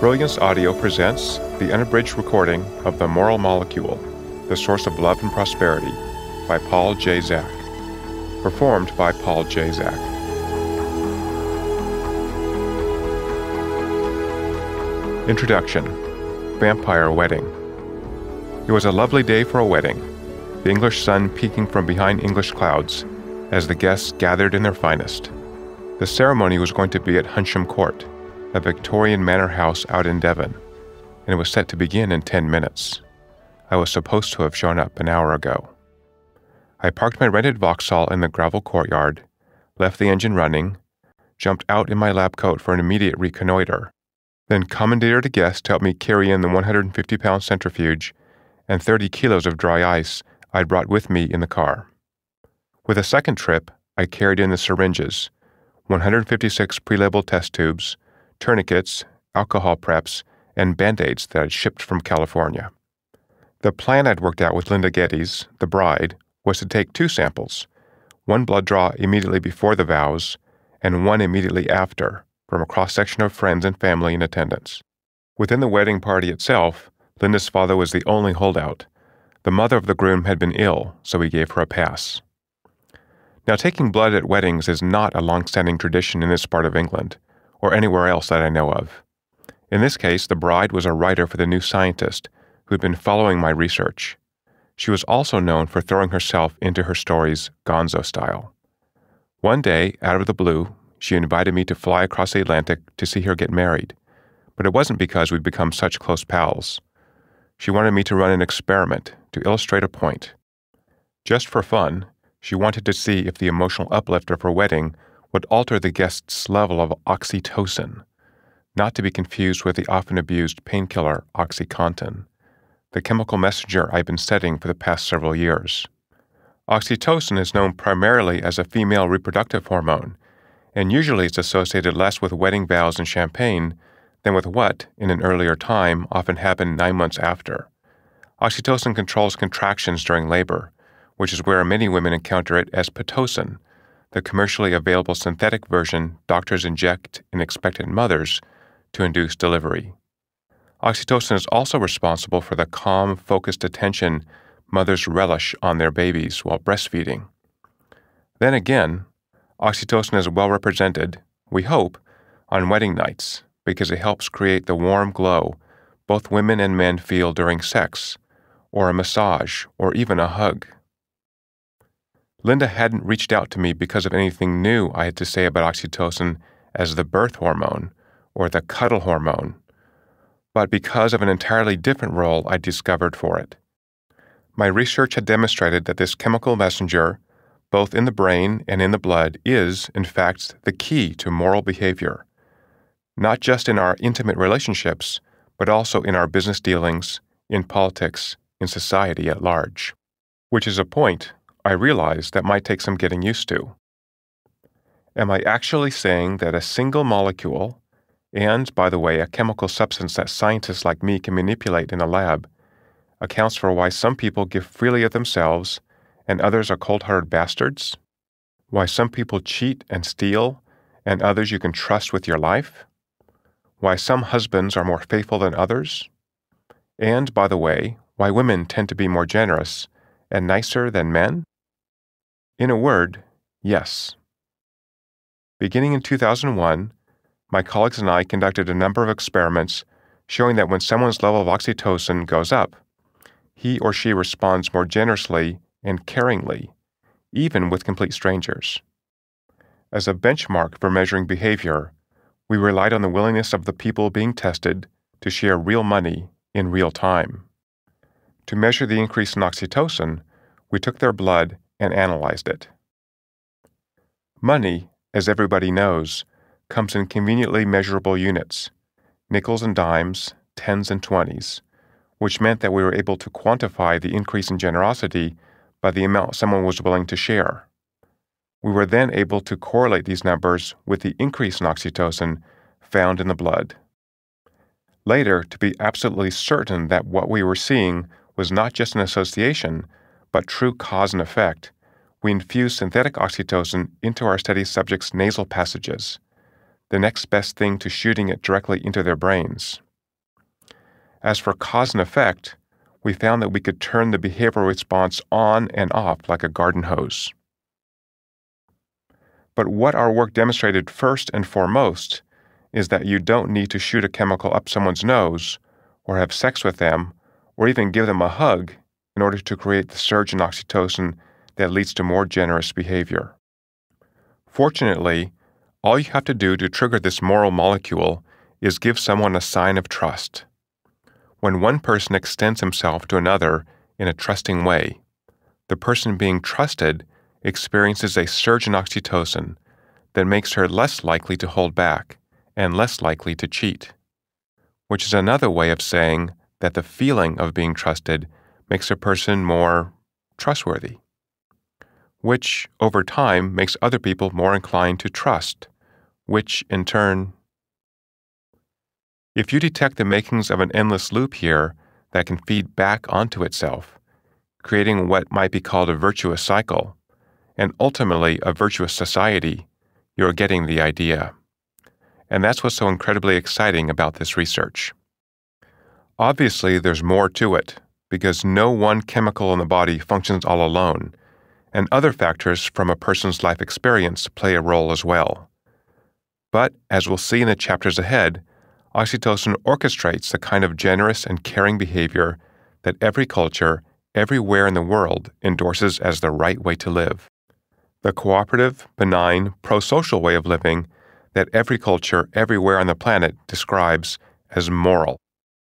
Brilliance Audio presents the unabridged recording of The Moral Molecule, the Source of Love and Prosperity by Paul J. Zak. Performed by Paul J. Zak. Introduction Vampire Wedding. It was a lovely day for a wedding, the English sun peeking from behind English clouds as the guests gathered in their finest. The ceremony was going to be at Huntsham Court, a Victorian manor house out in Devon, and it was set to begin in 10 minutes. I was supposed to have shown up an hour ago. I parked my rented Vauxhall in the gravel courtyard, left the engine running, jumped out in my lab coat for an immediate reconnoiter, then commandeered a guest to help me carry in the 150 pound centrifuge and 30 kilos of dry ice I'd brought with me in the car. With a second trip, I carried in the syringes, 156 pre labeled test tubes, tourniquets, alcohol preps, and band aids that I'd shipped from California. The plan I'd worked out with Linda Geddes, the bride, was to take two samples one blood draw immediately before the vows, and one immediately after, from a cross section of friends and family in attendance. Within the wedding party itself, Linda's father was the only holdout. The mother of the groom had been ill, so he gave her a pass. Now, taking blood at weddings is not a long standing tradition in this part of England, or anywhere else that I know of. In this case, the bride was a writer for the New Scientist who had been following my research. She was also known for throwing herself into her stories gonzo style. One day, out of the blue, she invited me to fly across the Atlantic to see her get married, but it wasn't because we'd become such close pals. She wanted me to run an experiment to illustrate a point. Just for fun, she wanted to see if the emotional uplift of her wedding would alter the guest's level of oxytocin, not to be confused with the often abused painkiller OxyContin, the chemical messenger I've been studying for the past several years. Oxytocin is known primarily as a female reproductive hormone, and usually it's associated less with wedding vows and champagne than with what, in an earlier time, often happened nine months after. Oxytocin controls contractions during labor, which is where many women encounter it as Pitocin, the commercially available synthetic version doctors inject in expectant mothers to induce delivery. Oxytocin is also responsible for the calm, focused attention mothers relish on their babies while breastfeeding. Then again, oxytocin is well represented, we hope, on wedding nights because it helps create the warm glow both women and men feel during sex, or a massage, or even a hug. Linda hadn't reached out to me because of anything new I had to say about oxytocin as the birth hormone or the cuddle hormone, but because of an entirely different role I discovered for it. My research had demonstrated that this chemical messenger, both in the brain and in the blood, is, in fact, the key to moral behavior, not just in our intimate relationships, but also in our business dealings, in politics, in society at large. Which is a point I realize that might take some getting used to. Am I actually saying that a single molecule, and, by the way, a chemical substance that scientists like me can manipulate in a lab, accounts for why some people give freely of themselves and others are cold hearted bastards? Why some people cheat and steal and others you can trust with your life? Why some husbands are more faithful than others? And, by the way, why women tend to be more generous and nicer than men? In a word, yes. Beginning in 2001, my colleagues and I conducted a number of experiments showing that when someone's level of oxytocin goes up, he or she responds more generously and caringly, even with complete strangers. As a benchmark for measuring behavior, we relied on the willingness of the people being tested to share real money in real time. To measure the increase in oxytocin, we took their blood and analyzed it. Money, as everybody knows, comes in conveniently measurable units nickels and dimes, tens and twenties, which meant that we were able to quantify the increase in generosity by the amount someone was willing to share. We were then able to correlate these numbers with the increase in oxytocin found in the blood. Later, to be absolutely certain that what we were seeing was not just an association, but true cause and effect, we infuse synthetic oxytocin into our study subjects' nasal passages, the next best thing to shooting it directly into their brains. As for cause and effect, we found that we could turn the behavioral response on and off like a garden hose. But what our work demonstrated first and foremost is that you don't need to shoot a chemical up someone's nose, or have sex with them, or even give them a hug in order to create the surge in oxytocin that leads to more generous behavior. Fortunately, all you have to do to trigger this moral molecule is give someone a sign of trust. When one person extends himself to another in a trusting way, the person being trusted experiences a surge in oxytocin that makes her less likely to hold back and less likely to cheat, which is another way of saying that the feeling of being trusted makes a person more trustworthy, which over time makes other people more inclined to trust, which in turn. If you detect the makings of an endless loop here that can feed back onto itself, creating what might be called a virtuous cycle, and ultimately a virtuous society, you're getting the idea. And that's what's so incredibly exciting about this research. Obviously, there's more to it, because no one chemical in the body functions all alone, and other factors from a person's life experience play a role as well. But, as we'll see in the chapters ahead, oxytocin orchestrates the kind of generous and caring behavior that every culture, everywhere in the world, endorses as the right way to live the cooperative, benign, pro social way of living that every culture everywhere on the planet describes as moral,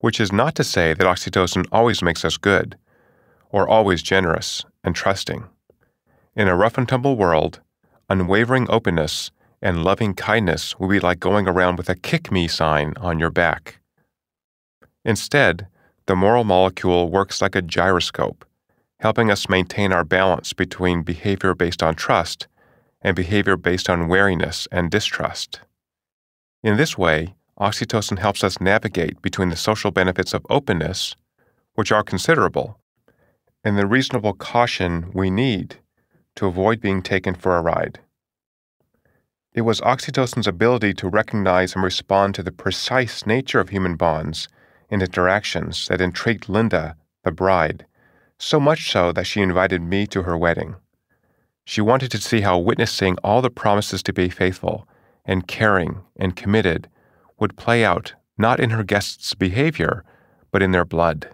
which is not to say that oxytocin always makes us good, or always generous and trusting. In a rough and tumble world, unwavering openness and loving kindness will be like going around with a kick me sign on your back. Instead, the moral molecule works like a gyroscope helping us maintain our balance between behavior based on trust and behavior based on wariness and distrust. In this way, oxytocin helps us navigate between the social benefits of openness, which are considerable, and the reasonable caution we need to avoid being taken for a ride. It was oxytocin's ability to recognize and respond to the precise nature of human bonds and interactions that intrigued Linda, the bride, so much so that she invited me to her wedding. She wanted to see how witnessing all the promises to be faithful and caring and committed would play out not in her guests' behavior, but in their blood.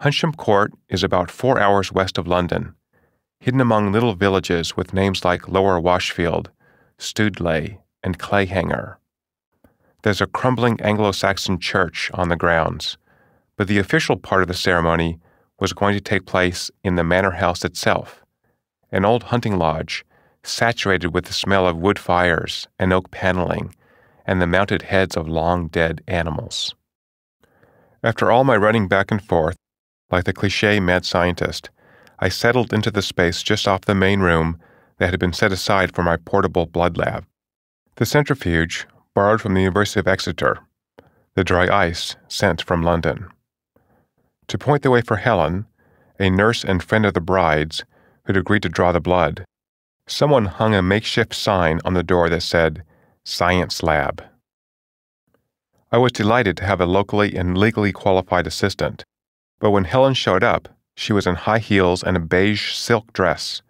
Huntsham Court is about four hours west of London, hidden among little villages with names like Lower Washfield, Stoodleigh, and Clayhanger. There's a crumbling Anglo Saxon church on the grounds but the official part of the ceremony was going to take place in the manor house itself, an old hunting lodge saturated with the smell of wood fires and oak paneling and the mounted heads of long dead animals. After all my running back and forth, like the cliche mad scientist, I settled into the space just off the main room that had been set aside for my portable blood lab. The centrifuge, borrowed from the University of Exeter, the dry ice, sent from London. To point the way for Helen, a nurse and friend of the bride's, who'd agreed to draw the blood, someone hung a makeshift sign on the door that said, Science Lab. I was delighted to have a locally and legally qualified assistant, but when Helen showed up, she was in high heels and a beige silk dress,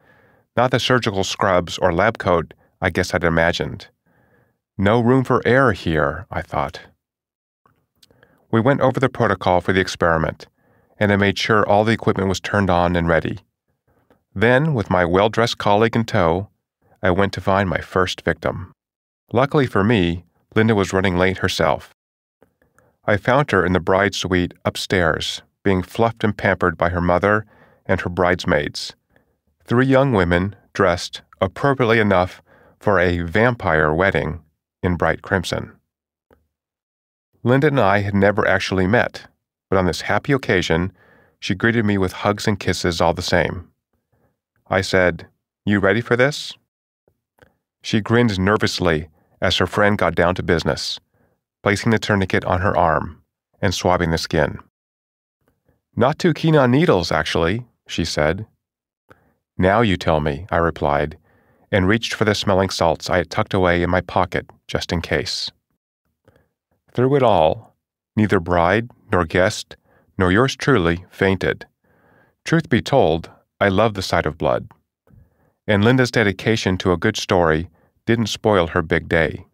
not the surgical scrubs or lab coat I guess I'd imagined. No room for error here, I thought. We went over the protocol for the experiment and I made sure all the equipment was turned on and ready. Then, with my well dressed colleague in tow, I went to find my first victim. Luckily for me, Linda was running late herself. I found her in the bride suite upstairs, being fluffed and pampered by her mother and her bridesmaids. Three young women dressed, appropriately enough, for a vampire wedding in bright crimson. Linda and I had never actually met, but on this happy occasion, she greeted me with hugs and kisses all the same. I said, You ready for this? She grinned nervously as her friend got down to business, placing the tourniquet on her arm and swabbing the skin. Not too keen on needles, actually, she said. Now you tell me, I replied, and reached for the smelling salts I had tucked away in my pocket just in case. Through it all, Neither bride, nor guest, nor yours truly fainted. Truth be told, I love the sight of blood. And Linda's dedication to a good story didn't spoil her big day.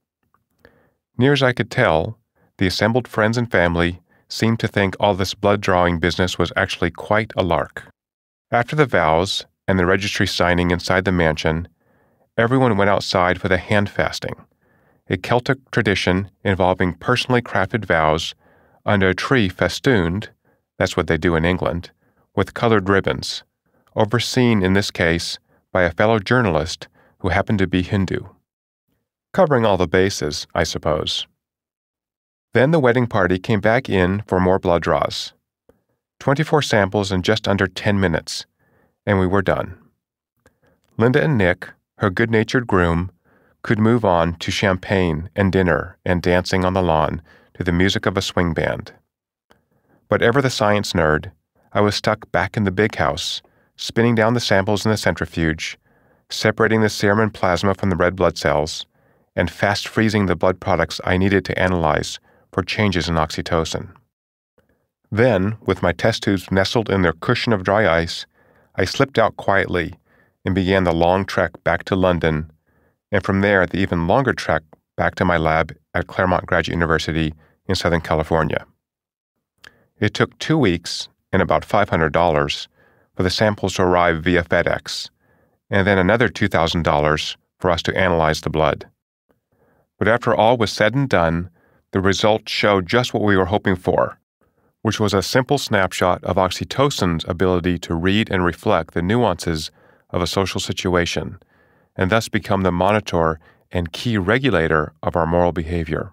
Near as I could tell, the assembled friends and family seemed to think all this blood drawing business was actually quite a lark. After the vows and the registry signing inside the mansion, everyone went outside for the hand fasting, a Celtic tradition involving personally crafted vows under a tree festooned that's what they do in England with colored ribbons, overseen in this case by a fellow journalist who happened to be Hindu. Covering all the bases, I suppose. Then the wedding party came back in for more blood draws. 24 samples in just under 10 minutes, and we were done. Linda and Nick, her good natured groom, could move on to champagne and dinner and dancing on the lawn to the music of a swing band. But ever the science nerd, I was stuck back in the big house, spinning down the samples in the centrifuge, separating the serum and plasma from the red blood cells, and fast freezing the blood products I needed to analyze for changes in oxytocin. Then, with my test tubes nestled in their cushion of dry ice, I slipped out quietly and began the long trek back to London, and from there the even longer trek back to my lab at Claremont Graduate University in Southern California. It took two weeks and about $500 for the samples to arrive via FedEx, and then another $2,000 for us to analyze the blood. But after all was said and done, the results showed just what we were hoping for, which was a simple snapshot of oxytocin's ability to read and reflect the nuances of a social situation, and thus become the monitor and key regulator of our moral behavior.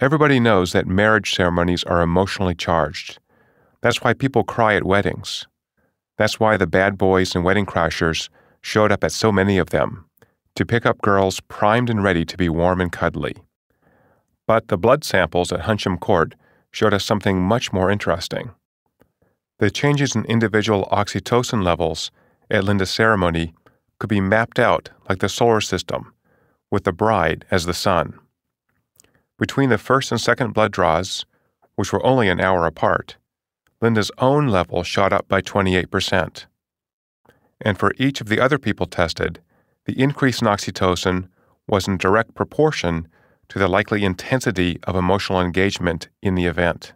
Everybody knows that marriage ceremonies are emotionally charged that's why people cry at weddings. That's why the bad boys and wedding crashers showed up at so many of them, to pick up girls primed and ready to be warm and cuddly. But the blood samples at Huntsham Court showed us something much more interesting. The changes in individual oxytocin levels at Linda's ceremony could be mapped out like the solar system, with the bride as the sun. Between the first and second blood draws, which were only an hour apart, Linda's own level shot up by 28%. And for each of the other people tested, the increase in oxytocin was in direct proportion to the likely intensity of emotional engagement in the event.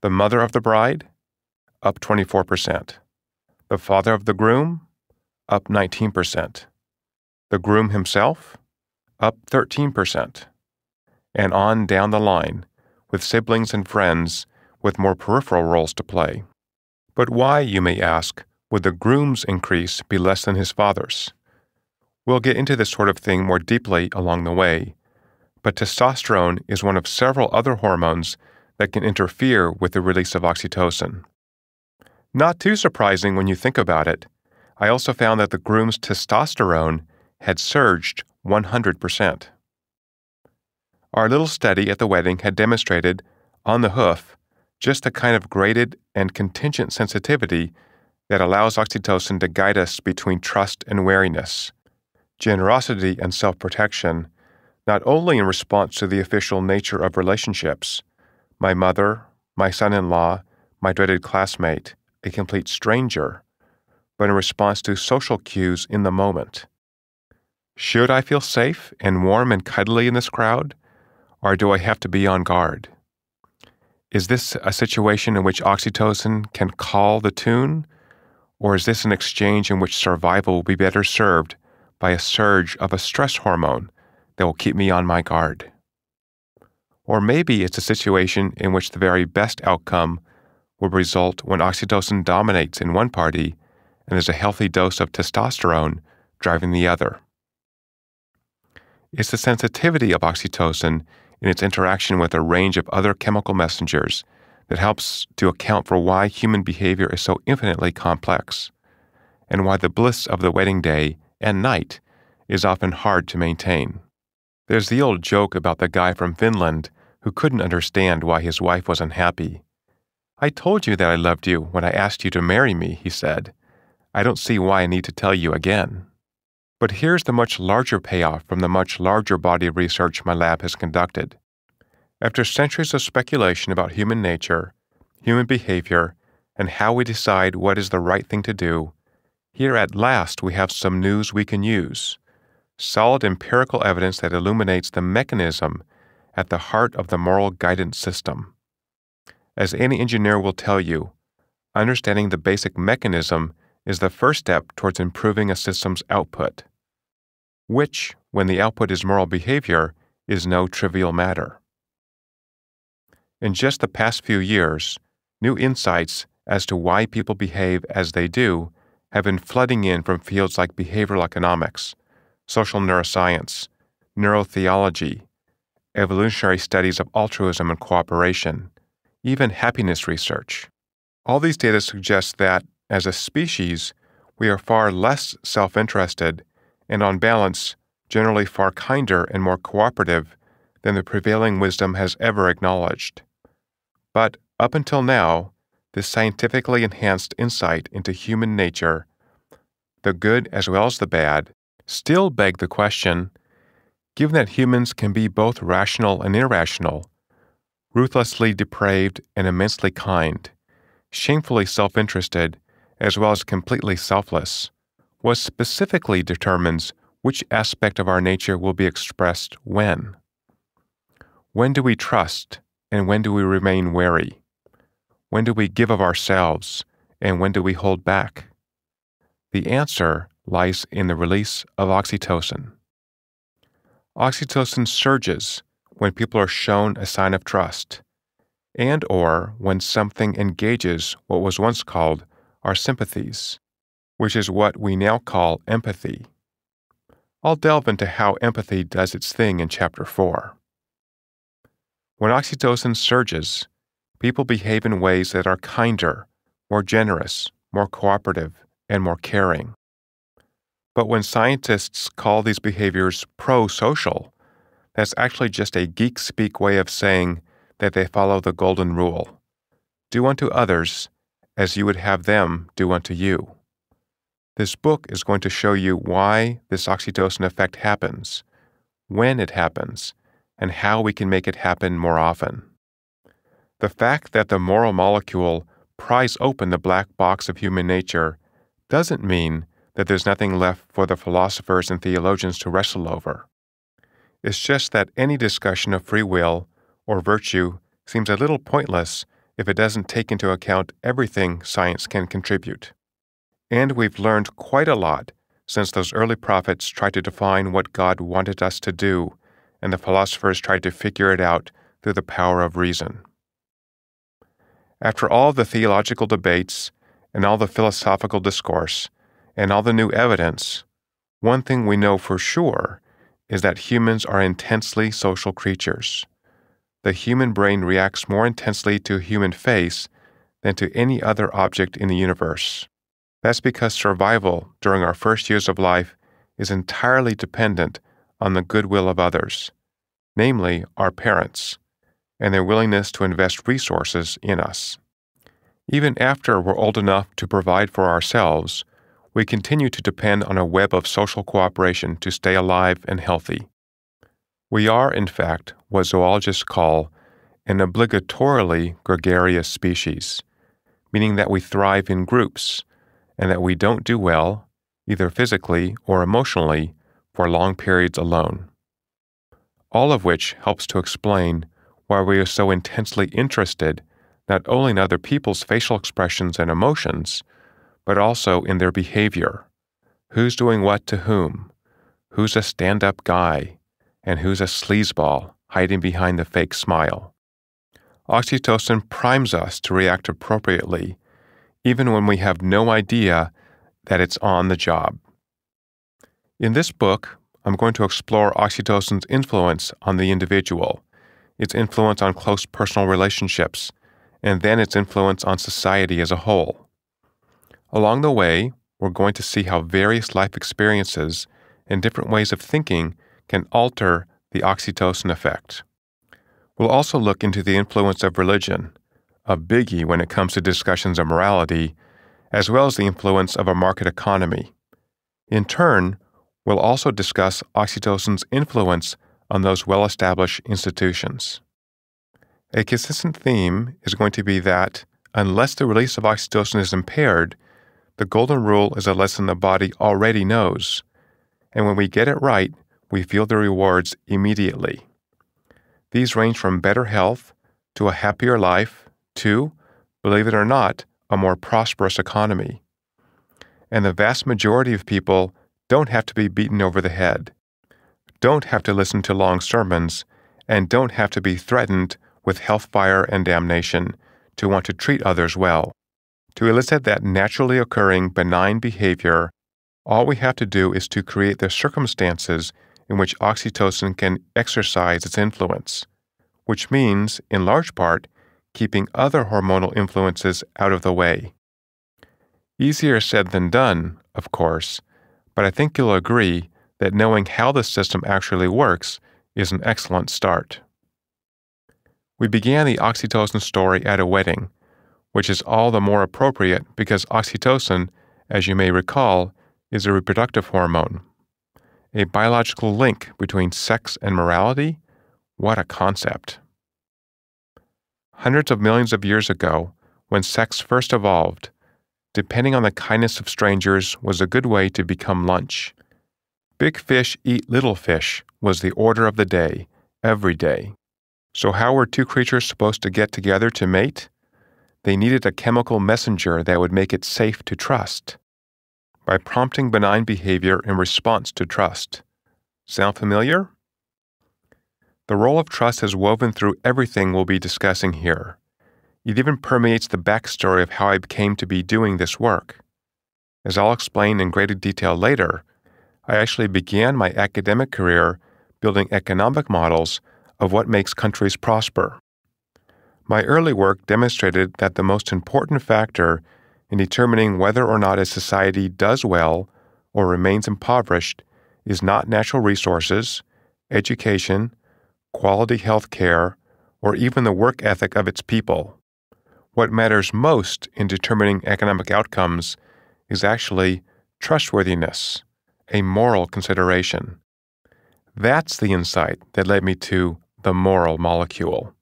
The mother of the bride, up 24%. The father of the groom, up 19%. The groom himself, up 13%. And on down the line, with siblings and friends with more peripheral roles to play. But why, you may ask, would the groom's increase be less than his father's? We'll get into this sort of thing more deeply along the way, but testosterone is one of several other hormones that can interfere with the release of oxytocin. Not too surprising when you think about it, I also found that the groom's testosterone had surged 100%. Our little study at the wedding had demonstrated, on the hoof, just a kind of graded and contingent sensitivity that allows oxytocin to guide us between trust and wariness, generosity and self protection, not only in response to the official nature of relationships my mother, my son in law, my dreaded classmate, a complete stranger, but in response to social cues in the moment. Should I feel safe and warm and cuddly in this crowd, or do I have to be on guard? Is this a situation in which oxytocin can call the tune? Or is this an exchange in which survival will be better served by a surge of a stress hormone that will keep me on my guard? Or maybe it's a situation in which the very best outcome will result when oxytocin dominates in one party and there's a healthy dose of testosterone driving the other. It's the sensitivity of oxytocin in its interaction with a range of other chemical messengers that helps to account for why human behavior is so infinitely complex, and why the bliss of the wedding day and night is often hard to maintain. There's the old joke about the guy from Finland who couldn't understand why his wife was unhappy. I told you that I loved you when I asked you to marry me, he said. I don't see why I need to tell you again. But here's the much larger payoff from the much larger body of research my lab has conducted. After centuries of speculation about human nature, human behavior, and how we decide what is the right thing to do, here at last we have some news we can use solid empirical evidence that illuminates the mechanism at the heart of the moral guidance system. As any engineer will tell you, understanding the basic mechanism is the first step towards improving a system's output, which, when the output is moral behavior, is no trivial matter. In just the past few years, new insights as to why people behave as they do have been flooding in from fields like behavioral economics, social neuroscience, neurotheology, evolutionary studies of altruism and cooperation, even happiness research. All these data suggest that, as a species, we are far less self interested and, on balance, generally far kinder and more cooperative than the prevailing wisdom has ever acknowledged. But up until now, this scientifically enhanced insight into human nature, the good as well as the bad, still beg the question given that humans can be both rational and irrational, ruthlessly depraved and immensely kind, shamefully self interested, as well as completely selfless, what specifically determines which aspect of our nature will be expressed when? When do we trust and when do we remain wary? When do we give of ourselves and when do we hold back? The answer lies in the release of oxytocin. Oxytocin surges when people are shown a sign of trust and or when something engages what was once called our sympathies, which is what we now call empathy. I'll delve into how empathy does its thing in chapter 4. When oxytocin surges, people behave in ways that are kinder, more generous, more cooperative, and more caring. But when scientists call these behaviors pro social, that's actually just a geek speak way of saying that they follow the golden rule do unto others as you would have them do unto you. This book is going to show you why this oxytocin effect happens, when it happens, and how we can make it happen more often. The fact that the moral molecule pries open the black box of human nature doesn't mean that there's nothing left for the philosophers and theologians to wrestle over. It's just that any discussion of free will or virtue seems a little pointless if it doesn't take into account everything science can contribute. And we've learned quite a lot since those early prophets tried to define what God wanted us to do, and the philosophers tried to figure it out through the power of reason. After all the theological debates and all the philosophical discourse, and all the new evidence, one thing we know for sure is that humans are intensely social creatures. The human brain reacts more intensely to a human face than to any other object in the universe. That's because survival during our first years of life is entirely dependent on the goodwill of others, namely our parents, and their willingness to invest resources in us. Even after we're old enough to provide for ourselves, we continue to depend on a web of social cooperation to stay alive and healthy. We are, in fact, what zoologists call an obligatorily gregarious species, meaning that we thrive in groups and that we don't do well, either physically or emotionally, for long periods alone. All of which helps to explain why we are so intensely interested not only in other people's facial expressions and emotions, but also in their behavior. Who's doing what to whom? Who's a stand up guy? And who's a sleazeball hiding behind the fake smile? Oxytocin primes us to react appropriately, even when we have no idea that it's on the job. In this book, I'm going to explore oxytocin's influence on the individual, its influence on close personal relationships, and then its influence on society as a whole. Along the way, we're going to see how various life experiences and different ways of thinking can alter the oxytocin effect. We'll also look into the influence of religion, a biggie when it comes to discussions of morality, as well as the influence of a market economy. In turn, we'll also discuss oxytocin's influence on those well established institutions. A consistent theme is going to be that unless the release of oxytocin is impaired, the golden rule is a lesson the body already knows. And when we get it right, we feel the rewards immediately. These range from better health to a happier life to, believe it or not, a more prosperous economy. And the vast majority of people don't have to be beaten over the head, don't have to listen to long sermons, and don't have to be threatened with hellfire and damnation to want to treat others well. To elicit that naturally occurring benign behavior, all we have to do is to create the circumstances in which oxytocin can exercise its influence, which means, in large part, keeping other hormonal influences out of the way. Easier said than done, of course, but I think you'll agree that knowing how the system actually works is an excellent start. We began the oxytocin story at a wedding, which is all the more appropriate because oxytocin, as you may recall, is a reproductive hormone. A biological link between sex and morality? What a concept. Hundreds of millions of years ago, when sex first evolved, depending on the kindness of strangers was a good way to become lunch. Big fish eat little fish was the order of the day, every day. So, how were two creatures supposed to get together to mate? They needed a chemical messenger that would make it safe to trust. By prompting benign behavior in response to trust. Sound familiar? The role of trust is woven through everything we'll be discussing here. It even permeates the backstory of how I came to be doing this work. As I'll explain in greater detail later, I actually began my academic career building economic models of what makes countries prosper. My early work demonstrated that the most important factor in determining whether or not a society does well or remains impoverished is not natural resources, education, quality health care, or even the work ethic of its people. What matters most in determining economic outcomes is actually trustworthiness, a moral consideration. That's the insight that led me to the moral molecule.